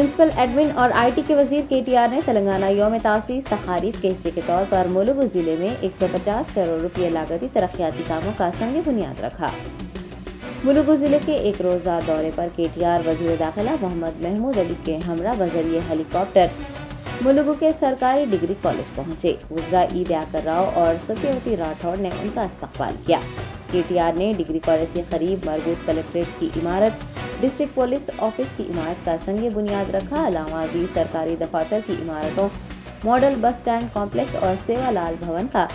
Municipal admin और IT के वज़ीर के टी आर ने तेलंगाना योम तासीस तकारीब के हिस्से के तौर पर मुलुगु ज़िले में 150 करोड़ रुपये लागती तरक्याती कामों का संग बुनियाद रखा। मुलुगु ज़िले के एक रोज़ा दौरे पर के टी आर वज़ीर दाखिला मोहम्मद महमूद अली के हमरा बजरिए हेलीकॉप्टर मुलुगु के सरकारी डिग्री कॉलेज पहुँचे। गुजरा ईद आकर राव और सत्यवती राठौड़ ने उनका इस्तकबाल किया। के टी आर ने डिग्री कॉलेज के करीब मरबूत कलेक्ट्रेट की इमारत डिस्ट्रिक्ट पुलिस ऑफ़िस की इमारत का संग बुनियाद रखा, अलावा भी सरकारी दफातर की इमारतों, मॉडल बस स्टैंड कॉम्प्लेक्स और सेवालाल भवन का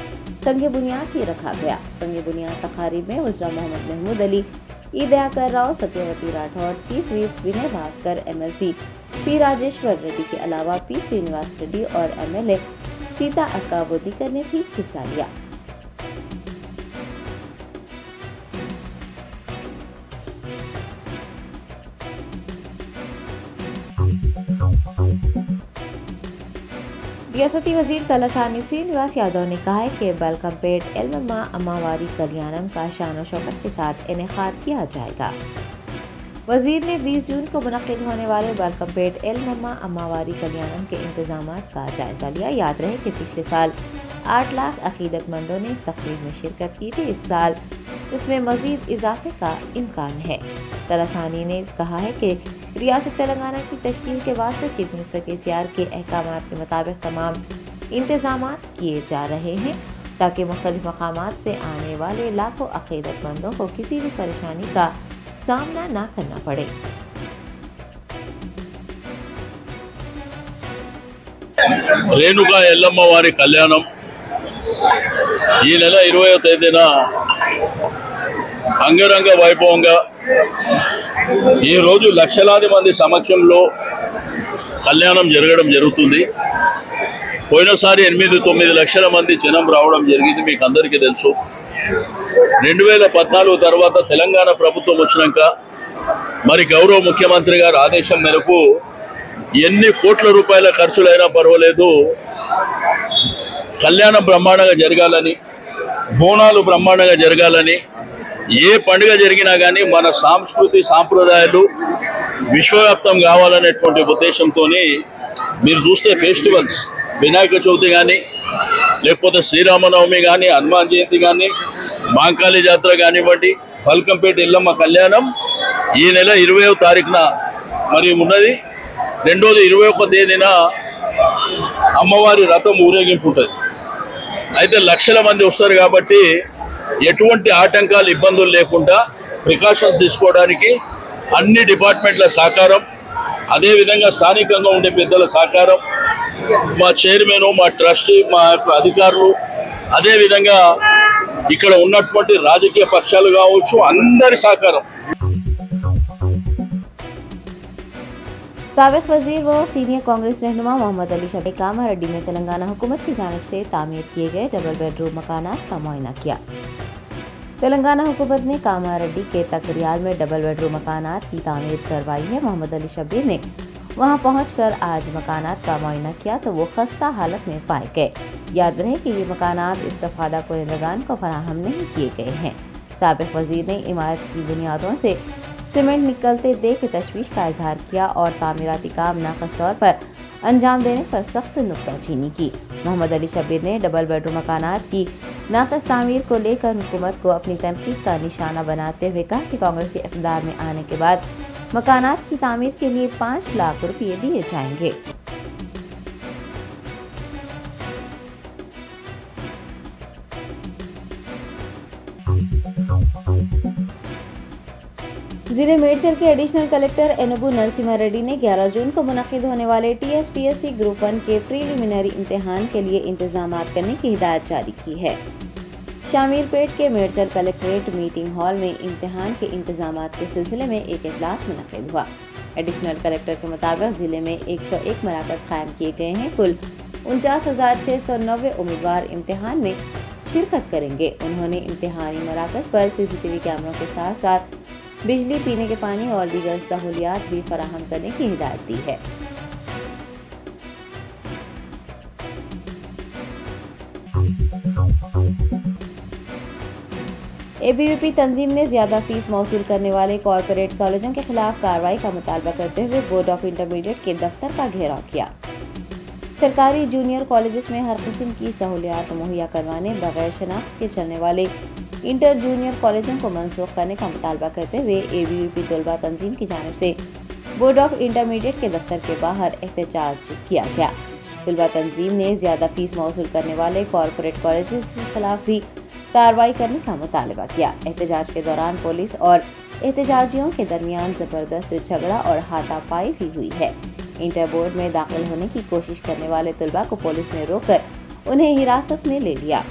संग बुनियाद ही रखा गया। संग बुनियाद तकारीब में उजरा मोहम्मद महमूद अली ईद आकर Rao, Satyavathi Rathod, chief whip Vinay Bhaskar MLC P Rajeshwar Reddy के अलावा पी श्रीनिवास रेड्डी और एमएलए सीता अक्काबोदीकर ने भी हिस्सा लिया। रियासती वज़ीर तलासानी श्रीनिवास यादव ने कहा है कि बलकमपेट एलममा अमावारी कल्याणम का शान शौकत के साथ इनका किया जाएगा। वज़ीर ने 20 जून को मुनद होने वाले बलकमपेट एलममा अमावारी कल्याणम के इंतज़ाम का जायजा लिया। याद रहे कि पिछले साल आठ लाख अकीदतमंदों ने इस तकरीब में शिरकत की थी। इस साल इसमें मजीद इजाफे का इम्कान है। तलासानी ने कहा है कि रियासत तेलंगाना की तश्कील के बाद से चीफ मिनिस्टर के सी आर के अहकाम के मुताबिक तमाम इंतजाम किए जा रहे हैं ताकि मुख्तलिफ मकाम से आने वाले लाखों अकीदतमंदों को किसी भी परेशानी का सामना न करना पड़े రేణుకా ఎల్లమ్మ వారి కళ్యాణం ఈ నెల ఇరవయో తేదీన అంగరంగ వైభవంగా ఈరోజు లక్షలాది మంది సమక్షంలో కళ్యాణం జరగడం జరుగుతుంది. పోయినసారి ఎనిమిది తొమ్మిది లక్షల మంది జనం రావడం జరిగింది మీకు అందరికీ తెలుసు. రెండు వేల పద్నాలుగు తర్వాత తెలంగాణ ప్రభుత్వం వచ్చినాక మరి గౌరవ ముఖ్యమంత్రి గారి ఆదేశం మేరకు ఎన్ని కోట్ల రూపాయల ఖర్చులైనా పర్వాలేదు. కళ్యాణం బ్రహ్మాండంగా జరగాలని బోనాలు బ్రహ్మాండంగా జరగాలని ఏ పండుగ జరిగినా కానీ మన సాంస్కృతి సాంప్రదాయాలు విశ్వవ్యాప్తం కావాలనేటువంటి ఉద్దేశంతో మీరు చూస్తే ఫెస్టివల్స్. వినాయక చవితి కానీ లేకపోతే శ్రీరామనవమి కానీ హనుమాన్ జయంతి కానీ మాంకాళి జాతర కానివ్వండి ఫల్కంపేట ఇల్లమ్మ కళ్యాణం ఈ నెల ఇరవై తారీఖున మరి ఉన్నది. రెండోది ఇరవై ఒక తేదీన అమ్మవారి రథం ఊరేగింపు ఉంటుంది. అయితే లక్షల మంది వస్తారు కాబట్టి ఎటువంటి ఆటంకాలు ఇబ్బందులు లేకుండా ప్రికాషన్స్ తీసుకోవడానికి అన్ని డిపార్ట్మెంట్ల సహకారం అదేవిధంగా స్థానికంగా ఉండే పెద్దల సహకారం మా చైర్మన్ మా ట్రస్టీ మా యొక్క అధికారులు అదేవిధంగా ఇక్కడ ఉన్నటువంటి రాజకీయ పక్షాలు కావచ్చు అందరి సహకారం. सबक वज़ीर व सीनियर कांग्रेस रहनुमा मोहम्मद अली शबे कामा रेड्डी ने तेलंगाना हुकूमत की जानब से तामीर किए गए डबल बेडरूम मकानात का मुआयना किया। तेलंगाना हुकूमत ने कामा रेड्डी के तकरियाल में डबल बेडरूम मकानात की तामीर करवाई है। मोहम्मद अली शबीर ने वहाँ पहुंचकर आज मकानात का मुआयना किया तो वो खस्ता हालत में पाए गए। याद रहे कि ये मकानात इस्तफादा कुनदगान को फराहम नहीं किए गए हैं। सबक वज़ीर ने इमारत की बुनियादों से सीमेंट निकलते देख तशवीश का इजहार किया और तामीराती काम नाकस तौर पर अंजाम देने पर सख्त नुकताचीनी की। मोहम्मद अली शबीर ने डबल बेडरूम मकान की। नाकस तमीर को लेकर हुकूमत को अपनी तनकीद का निशाना बनाते हुए कहा कि कांग्रेस के इकदार में आने के बाद मकान की तमीर के लिए पाँच लाख रुपये दिए जाएँगे। ज़िले मेडचल के एडिशनल कलेक्टर एनुगु नरसिम्हा रेड्डी ने 11 जून को मुनद होने वाले टीएसपीएससी ग्रुप वन के प्रीलिमिनरी इम्तिहान के लिए इंतज़ाम करने की हिदायत जारी की है। शामीरपेट के मेडचल कलेक्ट्रेट मीटिंग हॉल में इम्तिहान के इंतज़ाम के सिलसिले में एक इजलास मुनद हुआ। एडिशनल कलेक्टर के मुताबिक ज़िले में 101 मराकज कायम किए गए हैं। कुल उनचास हज़ार छः सौ नब्बे उम्मीदवार इम्तिहान में शिरकत करेंगे। उन्होंने इम्तिहानी मराकज पर सीसीटीवी कैमरों के साथ साथ बिजली पीने के पानी और दीगर सहूलियात भी फराहम करने की हिदायत दी है। एबीवीपी तंजीम ने ज़्यादा फ़ीस मौसू करने वाले कॉरपोरेट कॉलेजों के खिलाफ कार्रवाई का मुतालबा करते हुए बोर्ड ऑफ़ इंटरमीडिएट के दफ्तर का घेराव किया। सरकारी जूनियर कॉलेजेस में हर किस्म की सहूलियात मुहैया करवाने बगैर शनाख्त के चलने वाले इंटर जूनियर कॉलेजों को मनसूख करने का मुतालबा करते हुए एबीवीपी तलबा तंजीम की जानब से बोर्ड ऑफ़ इंटरमीडिएट के दफ्तर के बाहर एहतजाज किया गया। तलबा तंजीम ने ज़्यादा फ़ीस मौसू करने वाले कॉरपोरेट कॉलेज के खिलाफ भी कार्रवाई करने का मुतालबा किया। एहतजाज के दौरान पुलिस और एहतजाजियों के दरमियान ज़बरदस्त झगड़ा और हाथापाई भी हुई है। इंटर बोर्ड में दाखिल होने की कोशिश करने वाले तलबा को पुलिस ने रोककर उन्हें हिरासत में ले लिया।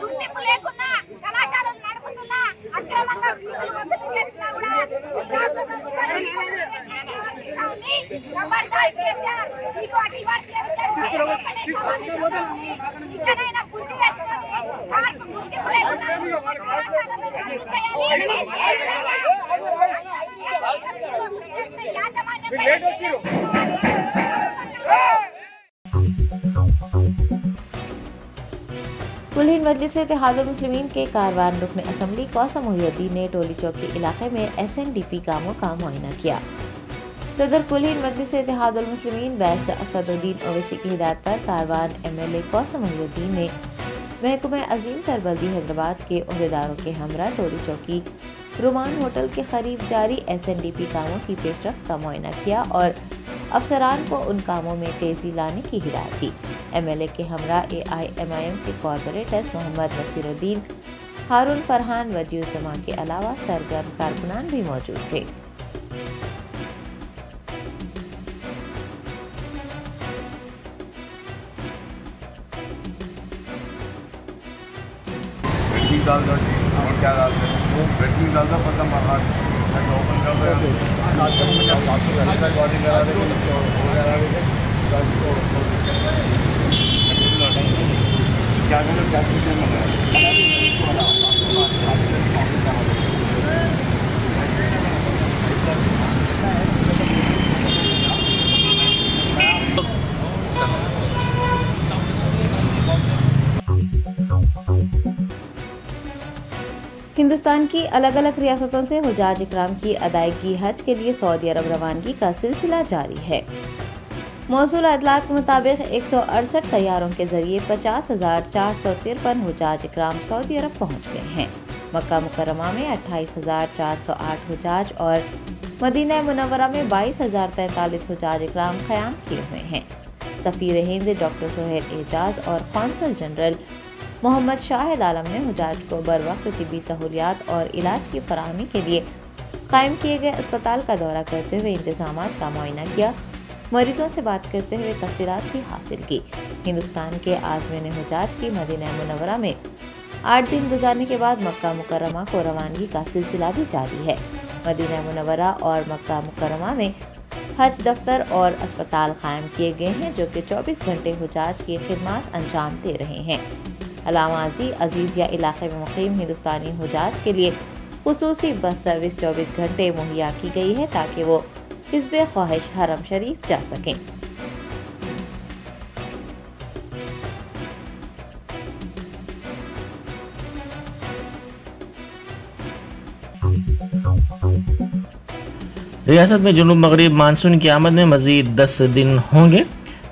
గుర్తింపు లేకున్నా కళాశాలను నడుపుతున్నా అక్రమంగా ఫీజులు వసూలు చేసినా కూడా ఈ రాష్ట్ర ప్రభుత్వం ఇక్కడైనా బుద్ధి తెచ్చుకొని గుర్తింపు లేకుండా కళాశాలను लेट कुलहीन मजलिस इतिहाद मुस्लिम के कारवान रुकने असम्बली कौसम मोहती ने टोली चौकी इलाके में एस एन डी पी कामों का मुआयना किया। सदर कुलहीन मजलिस इतिहाद मुस्लिम बैस्ट असदुद्दीन ओवैसी की हिदायत पर कारवान एम एल ए कौसम मोहती ने महकमे अजीम तरबल्दी हैदराबाद के अहदेदारों के हमरा टोली चौकी रोमान होटल के करीब जारी एस एन डी पी कामों की पेशरफ का मुआयना किया और अफसरान को उन कामों में तेज़ी लाने की हिदायत दी। एम एल ए के हमरा A I M I M के कॉरपोरेटर्स मोहम्मद नसीरुद्दीन, हारून फरहान वजीउजमा के अलावा सरगर्म कारकुनान भी मौजूद थे। हैं रेडमी डाल दो खत्म ओपन कर दो बॉडी करा दे क्या करें क्या चीज़ें हिंदुस्तान की अलग अलग रियासतों से हुजाज इकराम की अदायगी हज के लिए सऊदी अरब रवानगी का सिलसिला जारी है। मौसू अदलात के मुताबिक एक सौ अड़सठ तैयारों के ज़रिए पचास हज़ार चार सौ तिरपन हुजाज इकराम सऊदी अरब पहुँच गए हैं। मक्का मुकरमा में अट्ठाईस हज़ार चार सौ आठ हुजाज और मदीना मुनवरा में बाईस हज़ार तैंतालीस हुजाज इकराम क्याम किए हुए हैं। सफ़ीर हिंद, डॉक्टर सोहेल एजाज और कौंसल जनरल मोहम्मद शाहिद आलम ने हुजाज को बर वक्त तबी सहूलियात और इलाज की फरहमी के लिए कायम किए गए अस्पताल का दौरा करते हुए इंतज़ाम का मुआयना किया। मरीजों से बात करते हुए तफसीत भी हासिल की। हिंदुस्तान के आजमीन हुजाज की मदीना मुनवरा में आठ दिन गुजारने के बाद मक्का मुकरमा को रवानगी का सिलसिला भी जारी है। मदीना मुनवरा और मक्का मुकरमा में हज दफ्तर और अस्पताल कायम किए गए हैं, जो कि 24 घंटे हुजाज की खिदमत अंजाम दे रहे हैं। अलामाजी अजीज़िया इलाके में मुकीम हिंदुस्तानी हुजाज के लिए खसूसी बस सर्विस 24 घंटे मुहैया की गई है ताकि वो हिजब ख्वाहिश हरम शरीफ जा सकें। रियासत में जुनूब मगरब मानसून की आमद में मजीद दस दिन होंगे।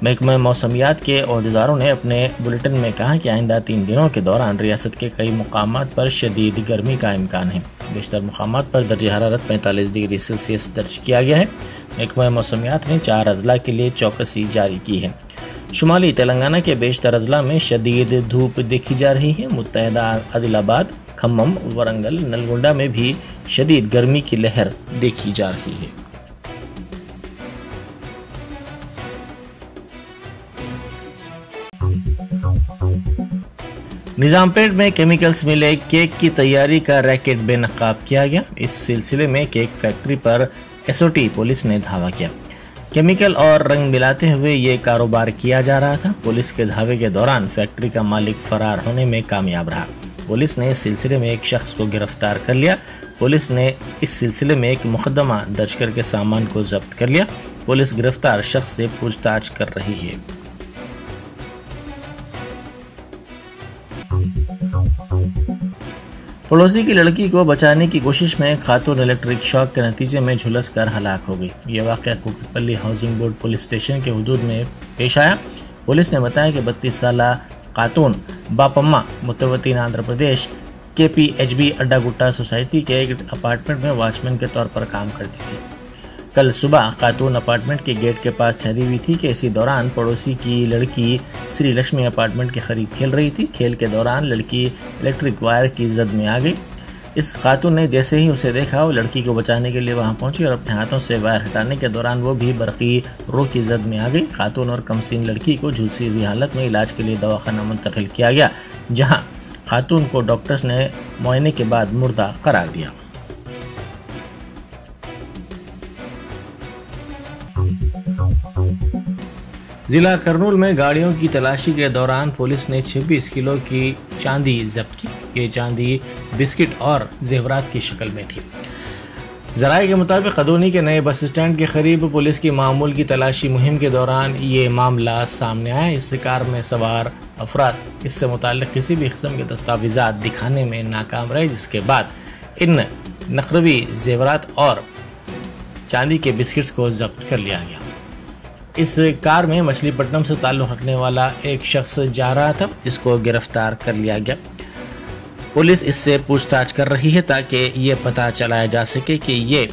महकमा मौसमियात के अहदेदारों ने अपने बुलेटिन में कहा कि आइंदा तीन दिनों के दौरान रियासत के कई मकाम पर शदीद गर्मी का इम्कान है। बेशतर मकाम पर दर्ज हरारत पैंतालीस डिग्री सेल्सियस दर्ज किया गया है। महकमा मौसमियात ने चार अजला के लिए चौकसी जारी की है। शुमाली तेलंगाना के बेशतर अजला में शदीद धूप देखी जा रही है। मुतहदा आदिलाबाद, खम्मम, वरंगल, नलगुंडा में भी शदीद गर्मी की लहर देखी जा रही है। निजामपेट में केमिकल्स मिले, केक की तैयारी का रैकेट बेनकाब किया गया। इस सिलसिले में केक फैक्ट्री पर एसओटी पुलिस ने धावा किया। केमिकल और रंग मिलाते हुए ये कारोबार किया जा रहा था। पुलिस के धावे के दौरान फैक्ट्री का मालिक फरार होने में कामयाब रहा। पुलिस ने इस सिलसिले में एक शख्स को गिरफ़्तार कर लिया। पुलिस ने इस सिलसिले में एक मुकदमा दर्ज करके सामान को जब्त कर लिया। पुलिस गिरफ़्तार शख्स से पूछताछ कर रही है। पड़ोसी की लड़की को बचाने की कोशिश में खातून इलेक्ट्रिक शॉक के नतीजे में झुलस कर हलाक हो गई। ये वाक़ कोपली हाउसिंग बोर्ड पुलिस स्टेशन के हदूद में पेश आया। पुलिस ने बताया कि बत्तीस साल खातून बापम्मा मुतवतीन आंध्र प्रदेश के पी एच बी अड्डा गुट्टा सोसाइटी के एक अपार्टमेंट में वॉचमैन के तौर पर काम करती थी। कल सुबह खातून अपार्टमेंट के गेट के पास ठहरी हुई थी कि इसी दौरान पड़ोसी की लड़की श्री लक्ष्मी अपार्टमेंट के करीब खेल रही थी। खेल के दौरान लड़की इलेक्ट्रिक वायर की जद में आ गई। इस खातून ने जैसे ही उसे देखा, वो लड़की को बचाने के लिए वहाँ पहुँची और अपने हाथों से वायर हटाने के दौरान वो भी बरकी रो की जद में आ गई। खातून और कमसीन लड़की को झुलसी हुई हालत में इलाज के लिए दवाखाना मुंतकिल किया गया, जहाँ खातून को डॉक्टर्स ने मुआयने के बाद मुर्दा करार दिया। जिला करनूल में गाड़ियों की तलाशी के दौरान पुलिस ने 26 किलो की चांदी जब्त की। ये चांदी बिस्किट और जेवरात की शक्ल में थी। जराये के मुताबिक खदोनी के नए बस स्टैंड के करीब पुलिस की मामूल की तलाशी मुहिम के दौरान ये मामला सामने आया। इस कार में सवार अफराद, इससे मुतल किसी भी किस्म के दस्तावेजा दिखाने में नाकाम रहे, जिसके बाद इन नकरवी जेवरात और चांदी के बिस्किट्स को जब्त कर लिया गया। इस कार में मछलीपट्टनम से ताल्लुक़ रखने वाला एक शख्स जा रहा था। जिसको गिरफ़्तार कर लिया गया। पुलिस इससे पूछताछ कर रही है ताकि ये पता चलाया जा सके कि ये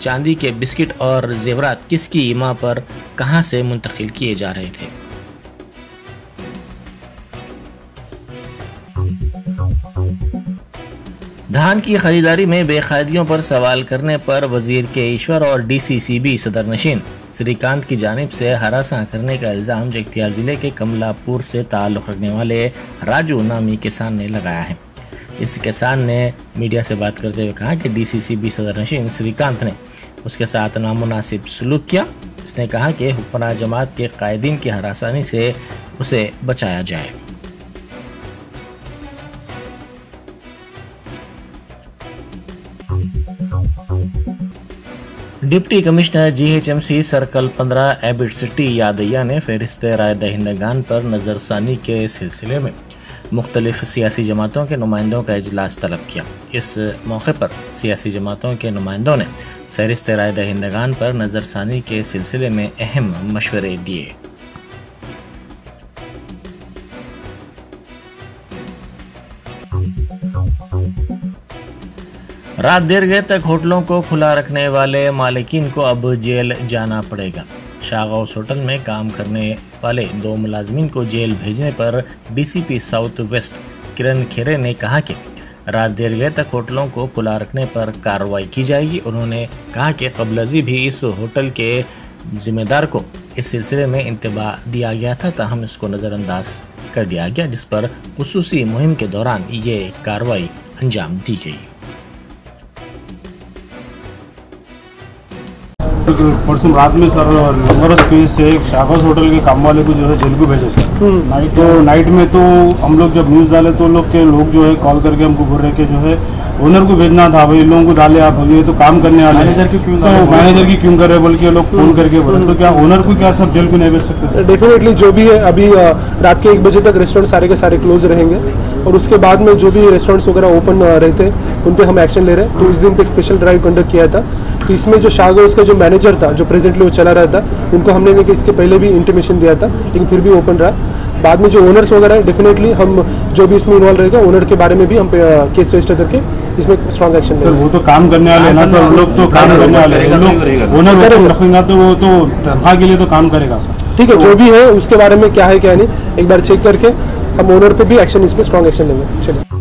चांदी के बिस्किट और जेवरात किसकी ईमा पर कहाँ से मुंतकिल किए जा रहे थे। धान की खरीदारी में बेकायदियों पर सवाल करने पर वज़ीर के ईश्वर और डीसीसीबी सदर नशीन। श्रीकांत की जानब से हरासा करने का इल्ज़ाम जगतियाल ज़िले के कमलापुर से ताल्लुक़ रखने वाले राजू नामी किसान ने लगाया है। इस किसान ने मीडिया से बात करते हुए कहा कि डीसीसीबी सदर नशीन श्रीकांत ने उसके साथ नामुनासिब सलूक किया। इसने कहा कि हुक्मरान जमात के कायदीन की हरासानी से उसे बचाया जाए। डिप्टी कमिश्नर जीएचएमसी सर्कल 15 एबिट सिटी यादैया ने फहरिस्त राय दहिंदगान पर नज़रसानी के सिलसिले में मुख्तलिफ़ सियासी जमातों के नुमाइंदों का अजलास तलब किया। इस मौके पर सियासी जमातों के नुमाइंदों ने फहरिस्त राय दहिंदगान पर नज़रसानी के सिलसिले में अहम मशवरे दिए। रात देर गए तक होटलों को खुला रखने वाले मालिकीन को अब जेल जाना पड़ेगा। शाहगौस होटल में काम करने वाले दो मुलाजमीन को जेल भेजने पर डीसीपी साउथ वेस्ट किरण खेरे ने कहा कि रात देर गए तक होटलों को खुला रखने पर कार्रवाई की जाएगी। उन्होंने कहा कि कबलजी भी इस होटल के जिम्मेदार को इस सिलसिले में इंतबा दिया गया था, ताहम इसको नज़रअंदाज कर दिया गया, जिस पर खसूसी मुहिम के दौरान ये कार्रवाई अंजाम दी गई। परसों रात में सर लंगर स्पेस से एक शाखस होटल के काम वाले को जो है जेल को भेजे सर। नाइट तो नाइट में तो हम लोग जब न्यूज़ डाले तो लोग के लोग जो है कॉल करके हमको बोल रहे कि जो है ओनर को भेजना था भाई लोगों को डाले आप ये तो काम करने वाले। मैनेजर की क्यों तो मैनेजर की क्यों कर रहे बोल के लोग फ़ोन करके बोले। तो क्या ओनर को क्या सब जेल को नहीं भेज सकते सर? डेफिनेटली जो भी है अभी रात के एक बजे तक रेस्टोरेंट सारे के सारे क्लोज रहेंगे। और उसके बाद में जो भी रेस्टोरेंट्स वगैरह ओपन रहते हैं उन पे हम एक्शन ले रहे हैं। तो उस दिन पे स्पेशल ड्राइव कंडक्ट किया था। तो इसमें जो शाहगौस का जो मैनेजर था जो प्रेजेंटली वो चला रहा था उनको हमने कि इसके पहले भी इंटीमेशन दिया था लेकिन फिर भी ओपन रहा। बाद में जो ओनर्स वगैरह है डेफिनेटली हम जो भी इसमें इन्वॉल्व रहेगा ओनर के बारे में भी हम केस रजिस्टर करके इसमें स्ट्रॉन्ग एक्शन सर वो तो काम करने वाले हैं ना सर लोग तो काम करने वाले हैं। लोग ओनर को रखेगा तो वो तो तनख्वाह के लिए तो काम करेगा सर। ठीक है जो भी है उसके बारे में क्या है क्या नहीं एक बार चेक करके हम ओनर पे भी एक्शन इसमें स्ट्रॉन्ग एक्शन लेंगे। चलिए।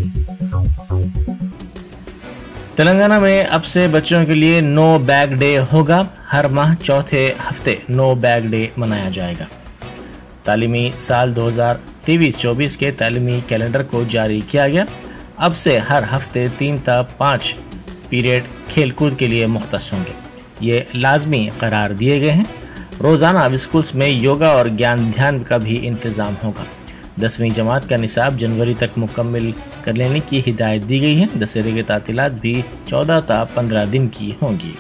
तेलंगाना में अब से बच्चों के लिए नो बैग डे होगा। हर माह चौथे हफ़्ते नो बैग डे मनाया जाएगा। तालीमी साल तेईस चौबीस के तालीमी कैलेंडर को जारी किया गया। अब से हर हफ़्ते तीन ता पाँच पीरियड खेलकूद के लिए मुख्त होंगे। ये लाजमी करार दिए गए हैं। रोज़ाना स्कूल्स में योगा और ज्ञान ध्यान का भी इंतज़ाम होगा। दसवीं जमात का निसाब जनवरी तक मुकम्मल कर लेने की हिदायत दी गई है। दशहरे के तातीलात भी चौदह ता पंद्रह दिन की होंगी।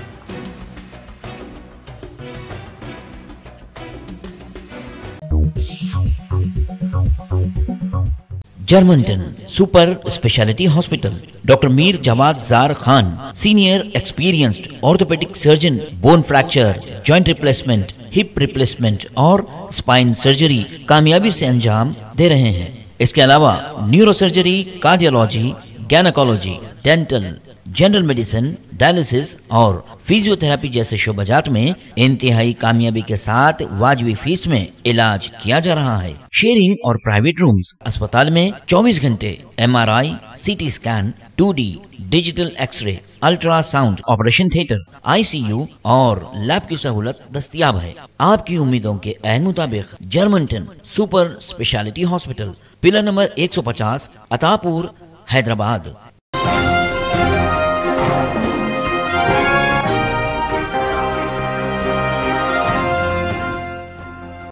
Germanten super speciality hospital, doctor Mir Jawad Zar Khan, senior experienced orthopedic surgeon, bone fracture, joint replacement, hip replacement और स्पाइन सर्जरी कामयाबी से अंजाम दे रहे हैं। इसके अलावा neuro surgery cardiology gynecology dental general medicine dialysis और फिजियोथेरापी जैसे शोबाजात में इंतहाई कामयाबी के साथ वाजबी फ़ीस में इलाज किया जा रहा है। शेयरिंग और प्राइवेट रूम्स अस्पताल में 24 घंटे MRI, CT scan 2D, digital x-ray ultrasound operation theatre ICU और लैब की सहूलत दस्तियाब है। आपकी उम्मीदों के मुताबिक Germanten super speciality hospital pillar number 150 Attapur Hyderabad.